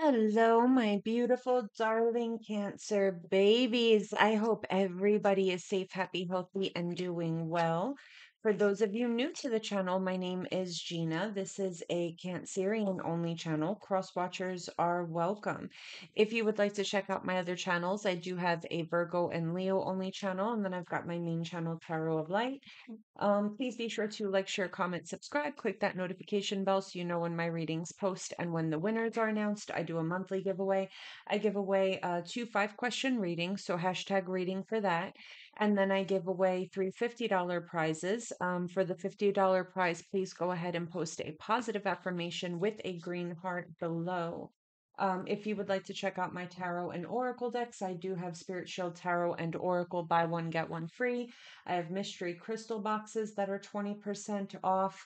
Hello, my beautiful, darling Cancer babies. I hope everybody is safe, happy, healthy, and doing well. For those of you new to the channel, my name is Gina. This is a Cancerian only channel. Cross watchers are welcome. If you would like to check out my other channels, I do have a Virgo and Leo only channel, and then I've got my main channel, Tarot of Light. Um, please be sure to like, share, comment, subscribe, click that notification bell so you know when my readings post and when the winners are announced. I do a monthly giveaway. I give away uh, two five question readings, so hashtag reading for that. And then I give away three $50 prizes. Um, for the $50 prize, please go ahead and post a positive affirmation with a green heart below. Um, if you would like to check out my tarot and oracle decks, I do have Spirit Shield Tarot and Oracle buy one, get one free. I have mystery crystal boxes that are 20% off.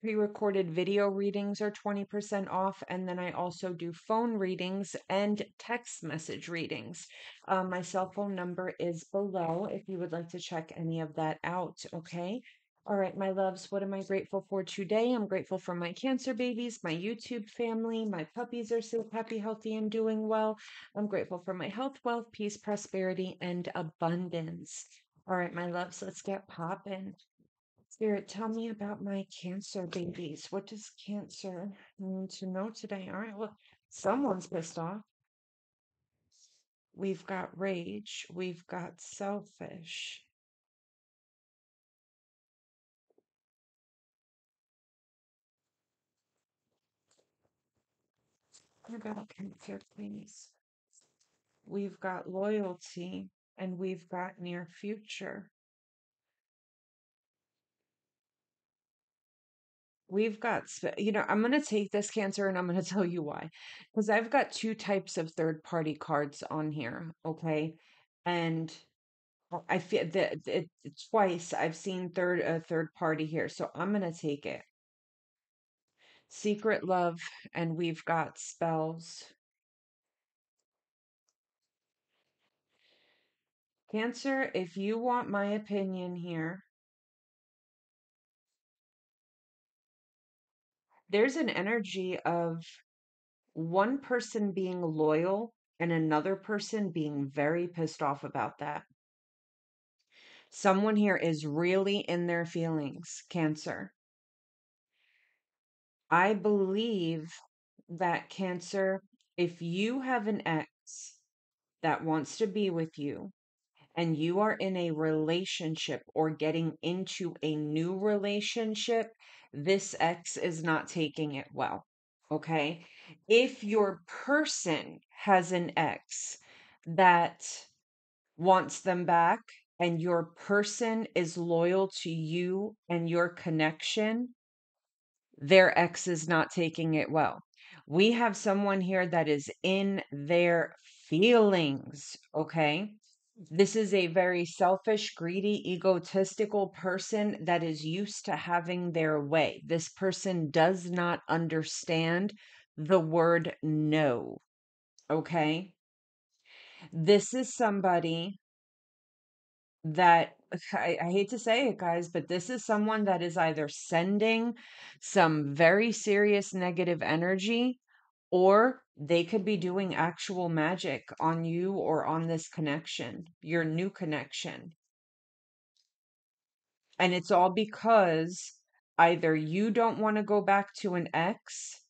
Pre recorded video readings are 20% off. And then I also do phone readings and text message readings. Uh, my cell phone number is below if you would like to check any of that out. Okay. All right, my loves, what am I grateful for today? I'm grateful for my cancer babies, my YouTube family, my puppies are safe, happy, healthy, and doing well. I'm grateful for my health, wealth, peace, prosperity, and abundance. All right, my loves, let's get popping. Spirit, tell me about my cancer babies. What does cancer need to know today? All right, well, someone's pissed off. We've got rage. We've got selfish. What about cancer, please? We've got loyalty and we've got near future. We've got, you know, I'm going to take this cancer and I'm going to tell you why. Because I've got two types of third party cards on here. Okay. And I feel that it, twice I've seen third a third party here, so I'm gonna take it. Secret love, and we've got spells. Cancer, if you want my opinion here, there's an energy of one person being loyal and another person being very pissed off about that. Someone here is really in their feelings, Cancer. I believe that Cancer, if you have an ex that wants to be with you and you are in a relationship or getting into a new relationship, this ex is not taking it well. Okay. If your person has an ex that wants them back and your person is loyal to you and your connection, their ex is not taking it well. We have someone here that is in their feelings, okay? This is a very selfish, greedy, egotistical person that is used to having their way. This person does not understand the word no, okay? This is somebody that I, I hate to say it, guys, but this is someone that is either sending some very serious negative energy or they could be doing actual magic on you or on this connection, your new connection. And it's all because either you don't want to go back to an ex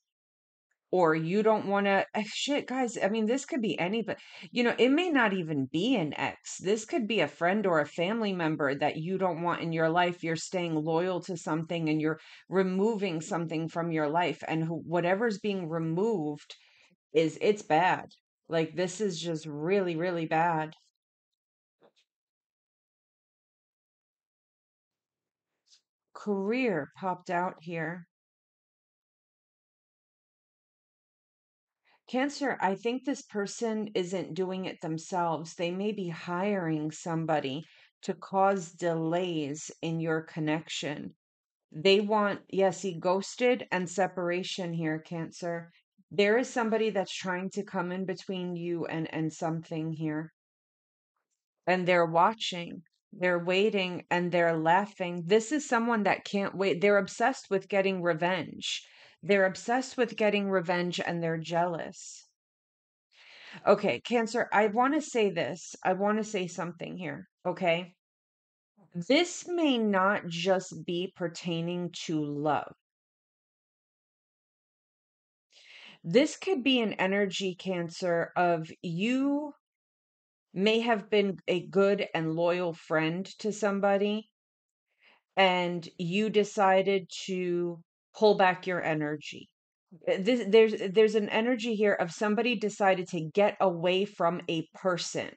or you don't want to eh, shit guys i mean this could be any but you know it may not even be an ex this could be a friend or a family member that you don't want in your life you're staying loyal to something and you're removing something from your life and whatever's being removed is it's bad like this is just really really bad career popped out here Cancer, I think this person isn't doing it themselves. They may be hiring somebody to cause delays in your connection. They want, yes, he ghosted and separation here, Cancer. There is somebody that's trying to come in between you and and something here. And they're watching. They're waiting and they're laughing. This is someone that can't wait. They're obsessed with getting revenge they're obsessed with getting revenge and they're jealous. Okay, Cancer, I want to say this. I want to say something here. Okay. This may not just be pertaining to love. This could be an energy, Cancer, of you may have been a good and loyal friend to somebody, and you decided to pull back your energy. Uh, This, there's there's an energy here of somebody decided to get away from a person,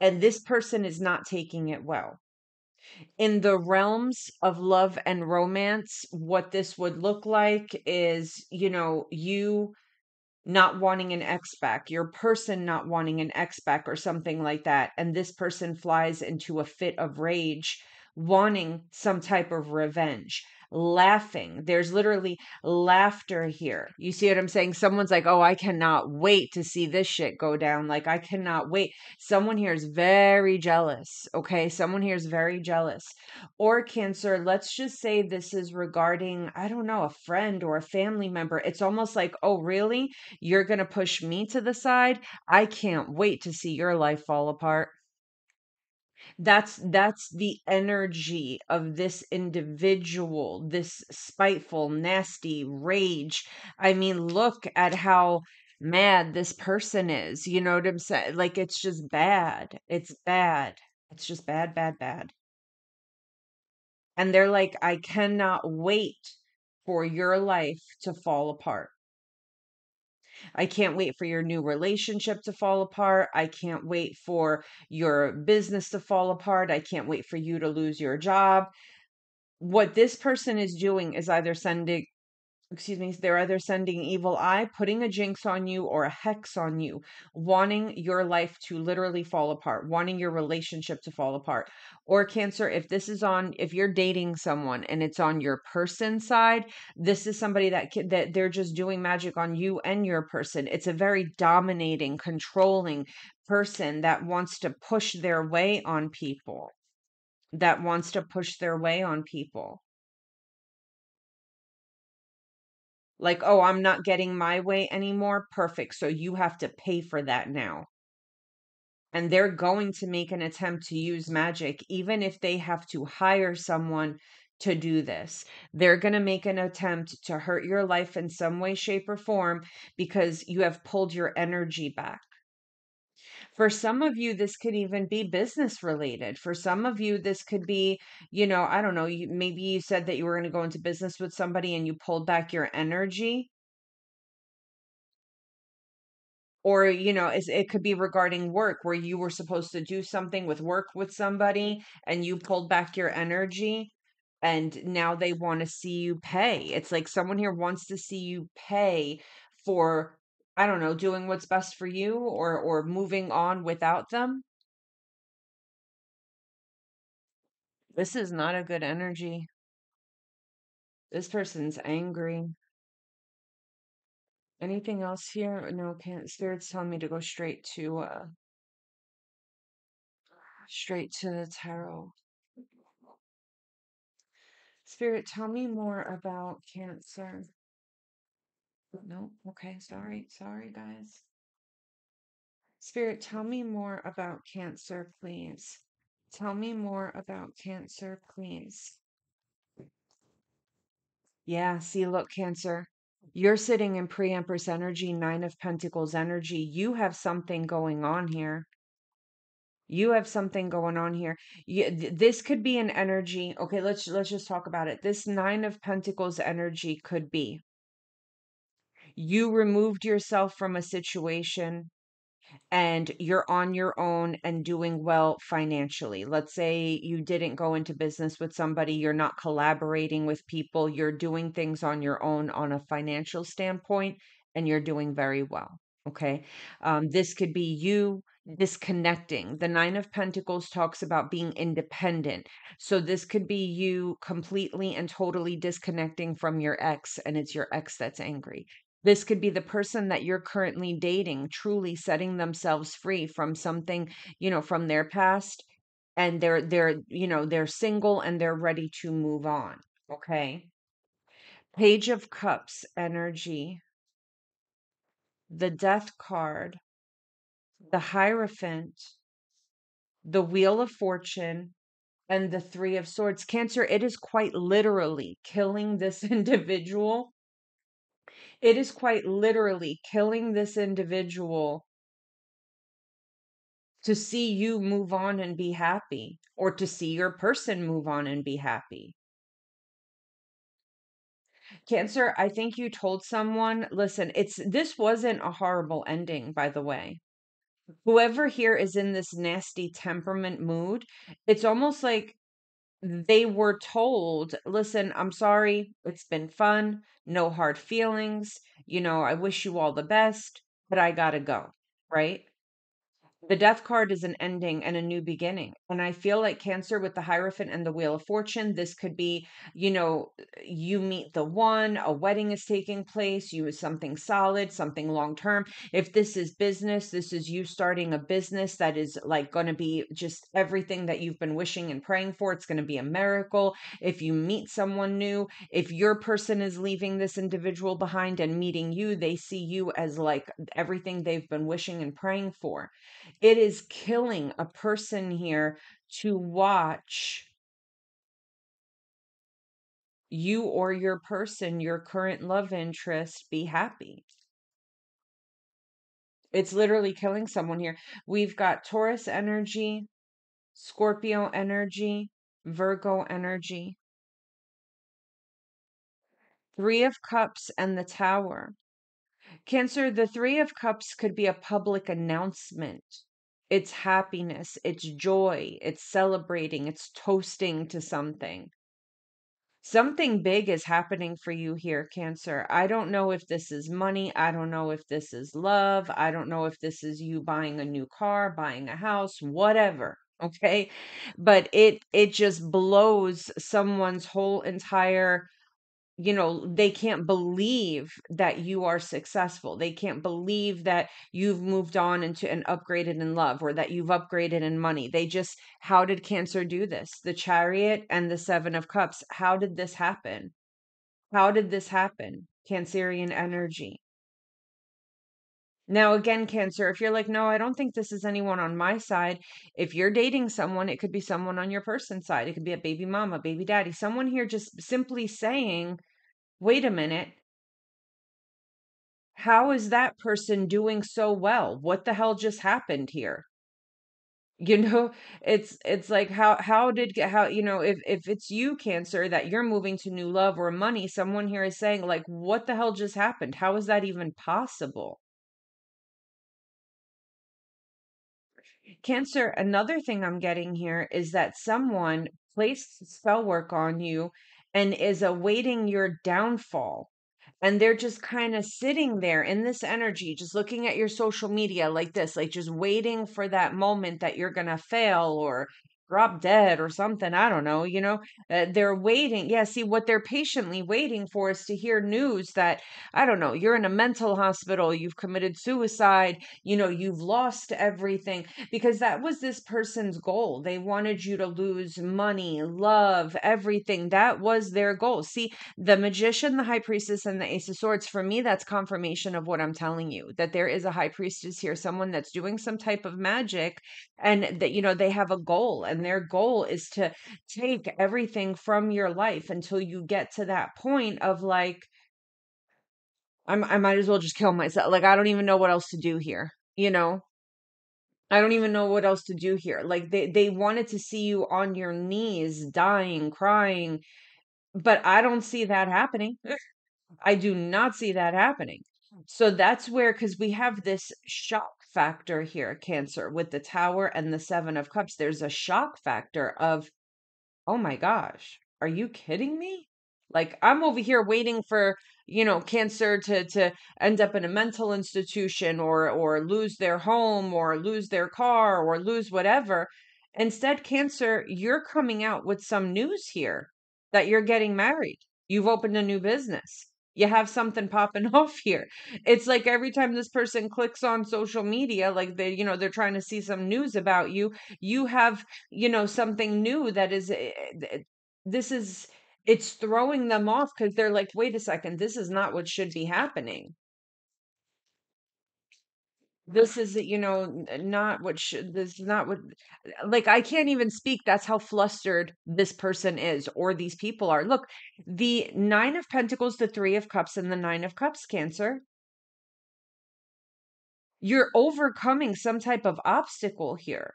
and this person is not taking it well. In the realms of love and romance, what this would look like is, you know, you not wanting an ex back, your person not wanting an ex back, or something like that. And this person flies into a fit of rage, wanting some type of revenge, laughing. There's literally laughter here. You see what I'm saying? Someone's like, oh, I cannot wait to see this shit go down. Like, I cannot wait. Someone here is very jealous. Okay. Someone here is very jealous. Or, Cancer, let's just say this is regarding, I don't know, a friend or a family member. It's almost like, oh, really? You're going to push me to the side. I can't wait to see your life fall apart. That's that's the energy of this individual, this spiteful, nasty rage. I mean, look at how mad this person is. You know what I'm saying? Like it's just bad. It's bad. It's just bad, bad, bad. And they're like, I cannot wait for your life to fall apart. I can't wait for your new relationship to fall apart. I can't wait for your business to fall apart. I can't wait for you to lose your job. What this person is doing is either sending excuse me, they're either sending evil eye, putting a jinx on you or a hex on you, wanting your life to literally fall apart, wanting your relationship to fall apart. Or Cancer, if this is on, if you're dating someone and it's on your person side, this is somebody that that they're just doing magic on you and your person. It's a very dominating, controlling person that wants to push their way on people. That wants to push their way on people. Like, "Oh, I'm not getting my way anymore. Perfect. So you have to pay for that now." And they're going to make an attempt to use magic, even if they have to hire someone to do this. They're going to make an attempt to hurt your life in some way, shape, or form because you have pulled your energy back. For some of you, this could even be business related. For some of you, this could be, you know, I don't know, you, maybe you said that you were going to go into business with somebody and you pulled back your energy or you know it could be regarding work where you were supposed to do something with work with somebody and you pulled back your energy and now they want to see you pay it's like someone here wants to see you pay for i don't know doing what's best for you or or moving on without them? This is not a good energy. This person's angry. Anything else here? No can't spirits telling me to go straight to uh straight to the tarot. Spirit, tell me more about cancer. No, okay, sorry, sorry, guys. Spirit, tell me more about cancer, please. Tell me more about cancer, please. Yeah, see, look, cancer. You're sitting in pre Empress energy, Nine of Pentacles energy. You have something going on here. You have something going on here. You, th- this could be an energy. Okay, let's let's just talk about it. This Nine of Pentacles energy could be you removed yourself from a situation and you're on your own and doing well financially. Let's say you didn't go into business with somebody, you're not collaborating with people, you're doing things on your own on a financial standpoint, and you're doing very well. Okay. Um, this could be you disconnecting. The Nine of Pentacles talks about being independent. So this could be you completely and totally disconnecting from your ex, and it's your ex that's angry. This could be the person that you're currently dating, truly setting themselves free from something, you know, from their past and they're they're, you know, they're single and they're ready to move on, okay? Page of Cups energy, the Death card, the Hierophant, the Wheel of Fortune, and the Three of Swords. Cancer, it is quite literally killing this individual. It is quite literally killing this individual to see you move on and be happy, or to see your person move on and be happy. Cancer, I think you told someone, listen, it's this wasn't a horrible ending, by the way. Whoever here is in this nasty temperament mood, it's almost like they were told, listen, I'm sorry, it's been fun, no hard feelings, you know, I wish you all the best, but I gotta go, right? The death card is an ending and a new beginning. And I feel like Cancer with the Hierophant and the Wheel of Fortune, this could be, you know, you meet the one, a wedding is taking place, you is something solid, something long term. If this is business, this is you starting a business that is like going to be just everything that you've been wishing and praying for. It's going to be a miracle. If you meet someone new, if your person is leaving this individual behind and meeting you, they see you as like everything they've been wishing and praying for it is killing a person here to watch you or your person, your current love interest, be happy. It's literally killing someone here. We've got Taurus energy, Scorpio energy, Virgo energy, Three of Cups, and the Tower. Cancer, the Three of Cups could be a public announcement it's happiness, it's joy, it's celebrating, it's toasting to something. Something big is happening for you here, Cancer. I don't know if this is money. I don't know if this is love. I don't know if this is you buying a new car, buying a house, whatever. Okay. But it it just blows someone's whole entire you know they can't believe that you are successful. They can't believe that you've moved on into and upgraded in love or that you've upgraded in money. They just how did cancer do this? The chariot and the seven of cups. How did this happen? How did this happen? Cancerian energy. Now, again, Cancer, if you're like, no, I don't think this is anyone on my side, if you're dating someone, it could be someone on your person's side. It could be a baby mama, baby daddy, someone here just simply saying, wait a minute. How is that person doing so well? What the hell just happened here? You know, it's it's like how how did how you know if if it's you cancer that you're moving to new love or money, someone here is saying like what the hell just happened? How is that even possible? Cancer, another thing I'm getting here is that someone placed spell work on you and is awaiting your downfall and they're just kind of sitting there in this energy just looking at your social media like this like just waiting for that moment that you're going to fail or drop dead or something i don't know you know uh, they're waiting yeah see what they're patiently waiting for is to hear news that i don't know you're in a mental hospital you've committed suicide you know you've lost everything because that was this person's goal. They wanted you to lose money love everything. That was their goal. See the magician the high priestess and the ace of swords for me that's confirmation of what i'm telling you that there is a high priestess here someone that's doing some type of magic and that you know they have a goal and their goal is to take everything from your life until you get to that point of like I'm, I might as well just kill myself. Like I don't even know what else to do here. You know, I don't even know what else to do here. Like they they wanted to see you on your knees, dying, crying, but I don't see that happening. I do not see that happening. So that's where cuz we have this shock factor here, Cancer, with the Tower and the Seven of Cups. There's a shock factor of, oh my gosh, are you kidding me? Like I'm over here waiting for, you know, cancer to to end up in a mental institution or or lose their home or lose their car or lose whatever. Instead, cancer, you're coming out with some news here that you're getting married. You've opened a new business you have something popping off here. It's like every time this person clicks on social media, like they, you know, they're trying to see some news about you, you have, you know, something new that is, eh, eh, this is, it's throwing them off because they're like, wait a second, this is not what should be happening. This is, you know, uh, not what should this is not what uh, like, I can't even speak, that's how flustered this person is or these people are. Look, the Nine of Pentacles, the Three of Cups, and the Nine of Cups, Cancer you're overcoming some type of obstacle here.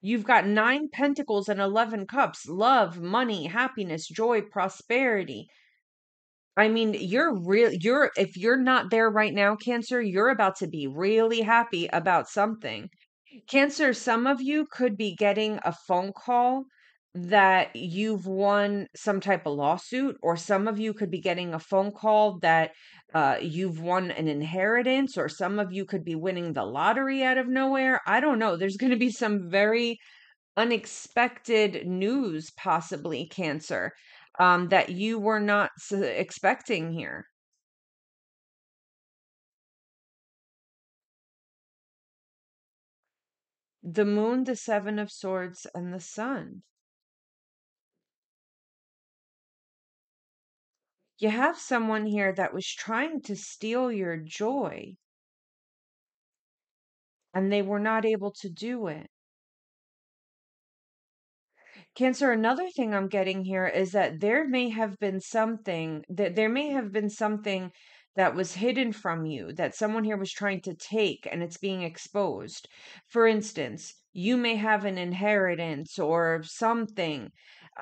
You've got 9 pentacles and 11 cups, love, money, happiness, joy, prosperity. I mean, you're real you're if you're not there right now, Cancer, you're about to be really happy about something. Cancer, some of you could be getting a phone call that you've won some type of lawsuit, or some of you could be getting a phone call that uh, you've won an inheritance, or some of you could be winning the lottery out of nowhere. I don't know. There's going to be some very unexpected news, possibly, Cancer, um, that you were not expecting here. The moon, the seven of swords, and the sun. You have someone here that was trying to steal your joy, and they were not able to do it. Cancer, another thing I'm getting here is that there may have been something that there may have been something that was hidden from you that someone here was trying to take and it's being exposed. For instance, you may have an inheritance or something,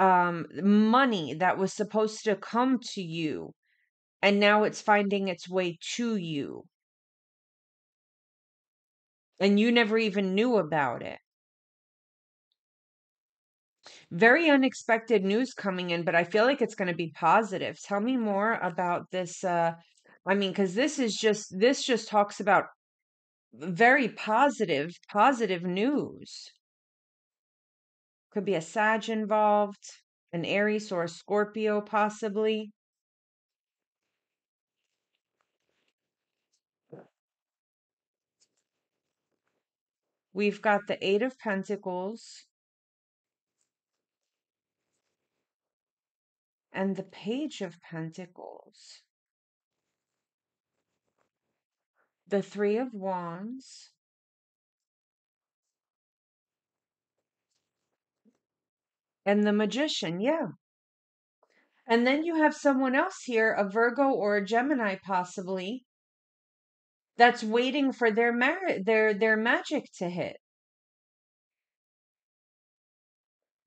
um, money that was supposed to come to you, and now it's finding its way to you, and you never even knew about it. Very unexpected news coming in, but I feel like it's going to be positive. Tell me more about this. Uh, I mean, because this is just this just talks about very positive, positive news. Could be a Sag involved, an Aries or a Scorpio, possibly. We've got the Eight of Pentacles and the Page of Pentacles, the Three of Wands, and the Magician. Yeah. And then you have someone else here, a Virgo or a Gemini, possibly, that's waiting for their mar- their their magic to hit.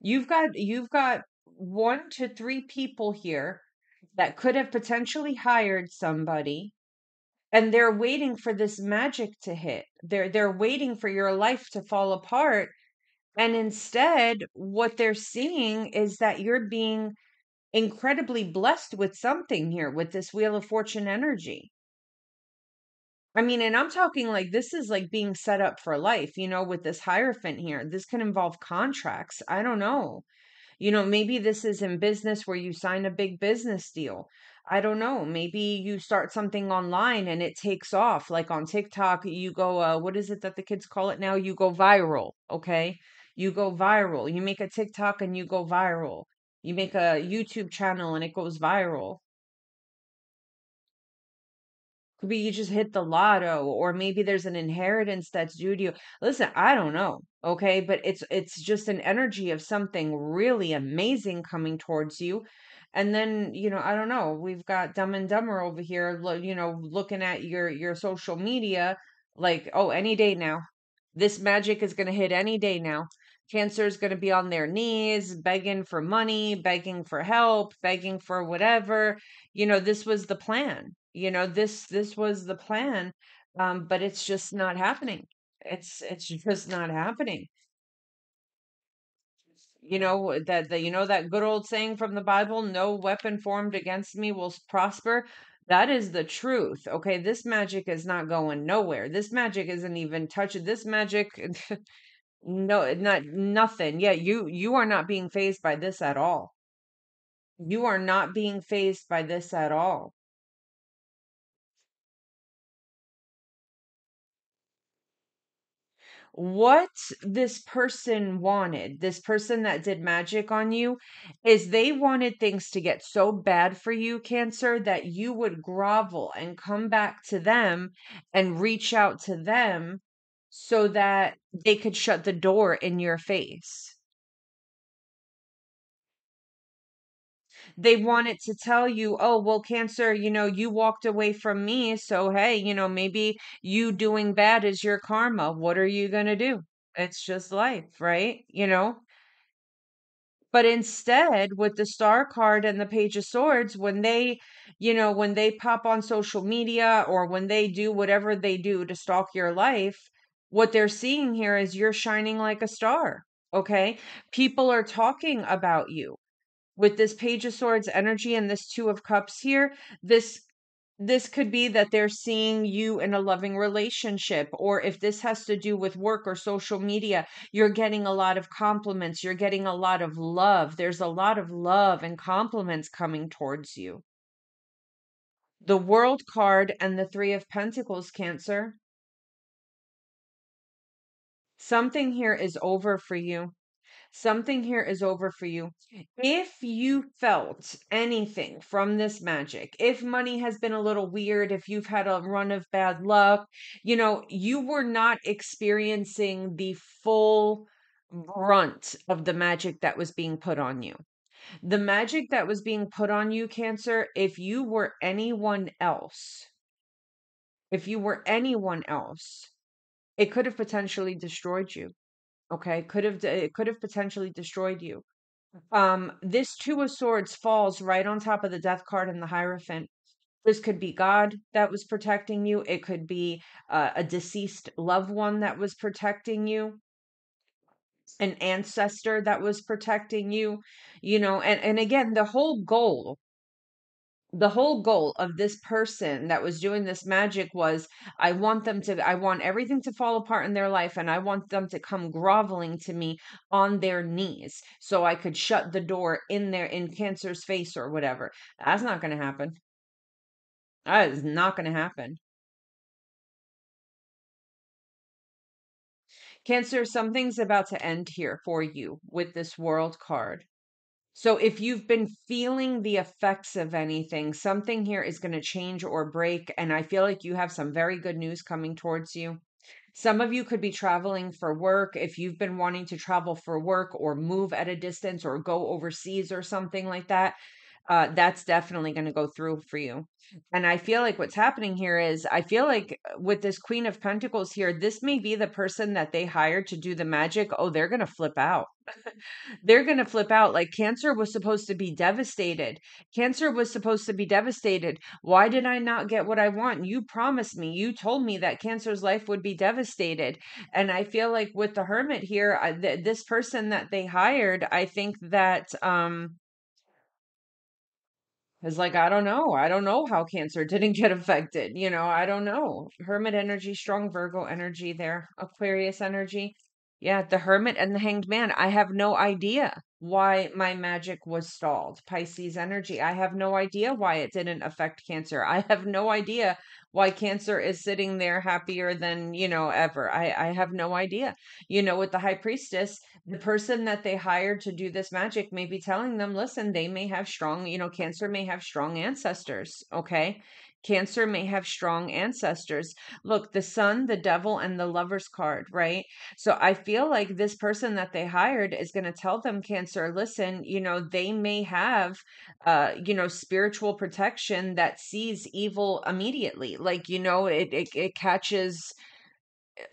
You've got you've got one to three people here mm-hmm. that could have potentially hired somebody and they're waiting for this magic to hit. They're they're waiting for your life to fall apart and instead what they're seeing is that you're being incredibly blessed with something here with this wheel of fortune energy. I mean, and I'm talking like this is like being set up for life, you know, with this Hierophant here. This can involve contracts. I don't know. You know, maybe this is in business where you sign a big business deal. I don't know. Maybe you start something online and it takes off. Like on TikTok, you go, uh, what is it that the kids call it now? You go viral. Okay. You go viral. You make a TikTok and you go viral. You make a YouTube channel and it goes viral. Could be you just hit the lotto, or maybe there's an inheritance that's due to you. Listen, I don't know, okay? But it's it's just an energy of something really amazing coming towards you. And then, you know, I don't know. We've got Dumb and Dumber over here, you know, looking at your your social media like, oh, any day now. This magic is going to hit any day now. Cancer is going to be on their knees, begging for money, begging for help, begging for whatever. You know, this was the plan. You know, this this was the plan. Um, but it's just not happening. It's it's just not happening. You know that the, you know that good old saying from the Bible, no weapon formed against me will prosper. That is the truth. Okay, this magic is not going nowhere. This magic isn't even touching this magic No, not nothing. Yeah, you you are not being phased by this at all. You are not being phased by this at all. What this person wanted, this person that did magic on you, is they wanted things to get so bad for you, Cancer, that you would grovel and come back to them and reach out to them so that they could shut the door in your face. They wanted to tell you, oh, well, Cancer, you know, you walked away from me. So, hey, you know, maybe you doing bad is your karma. What are you going to do? It's just life, right? You know? But instead, with the star card and the page of swords, when they, you know, when they pop on social media or when they do whatever they do to stalk your life, what they're seeing here is you're shining like a star. Okay. People are talking about you with this page of swords energy and this two of cups here this this could be that they're seeing you in a loving relationship or if this has to do with work or social media you're getting a lot of compliments you're getting a lot of love there's a lot of love and compliments coming towards you. The world card and the three of pentacles cancer. Something here is over for you Something here is over for you. If you felt anything from this magic, if money has been a little weird, if you've had a run of bad luck, you know, you were not experiencing the full brunt of the magic that was being put on you. The magic that was being put on you, Cancer, if you were anyone else, if you were anyone else, it could have potentially destroyed you. Okay, could have it could have potentially destroyed you. Um, this two of swords falls right on top of the death card and the hierophant. This could be God that was protecting you. It could be uh, a deceased loved one that was protecting you, an ancestor that was protecting you. You know, and and again, the whole goal the whole goal of this person that was doing this magic was I want them to I want everything to fall apart in their life and I want them to come groveling to me on their knees so I could shut the door in their in cancer's face or whatever. That's not going to happen. That is not going to happen. Cancer, something's about to end here for you with this world card. So if you've been feeling the effects of anything, something here is going to change or break. And I feel like you have some very good news coming towards you. Some of you could be traveling for work. If you've been wanting to travel for work or move at a distance or go overseas or something like that, uh, that's definitely going to go through for you. And I feel like what's happening here is I feel like uh, with this Queen of Pentacles here, this may be the person that they hired to do the magic. Oh, they're going to flip out. they're going to flip out. Like Cancer was supposed to be devastated. Cancer was supposed to be devastated. Why did I not get what I want? You promised me. You told me that Cancer's life would be devastated. And I feel like with the Hermit here, I, th- this person that they hired, I think that um it's like, I don't know. I don't know how Cancer didn't get affected. You know, I don't know. Hermit energy, strong Virgo energy there, Aquarius energy. Yeah, the Hermit and the Hanged Man. I have no idea why my magic was stalled. Pisces energy. I have no idea why it didn't affect Cancer. I have no idea why Cancer is sitting there happier than, you know, ever. I, I have no idea. You know, with the High Priestess, the person that they hired to do this magic may be telling them, listen, they may have strong, you know, Cancer may have strong ancestors. Okay. Cancer may have strong ancestors. Look, the sun, the devil, and the lover's card, right? So I feel like this person that they hired is going to tell them, Cancer, listen, you know, they may have, uh, you know, spiritual protection that sees evil immediately. Like, you know, it, it, it catches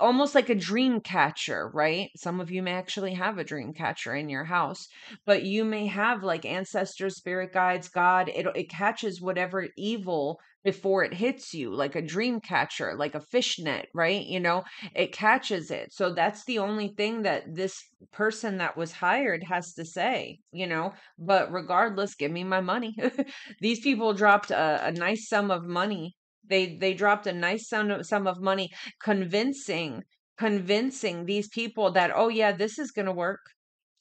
almost like a dream catcher, right? Some of you may actually have a dream catcher in your house, but you may have like ancestors, spirit guides, God. It it catches whatever evil before it hits you, like a dream catcher, like a fishnet, right? You know, it catches it. So that's the only thing that this person that was hired has to say, you know. But regardless, give me my money. These people dropped a, a nice sum of money they they dropped a nice sum of, sum of money convincing convincing these people that oh yeah, this is going to work.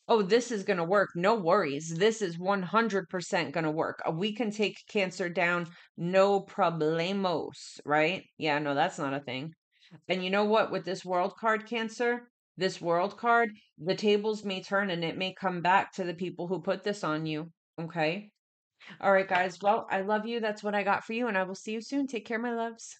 Oh, this is going to work. No worries. This is 100% going to work. Uh, we can take cancer down no problemos, right? Yeah, no, that's not a thing. And you know what? With this world card, Cancer, this world card, the tables may turn and it may come back to the people who put this on you. Okay. All right, guys. Well, I love you. That's what I got for you. And I will see you soon. Take care, my loves.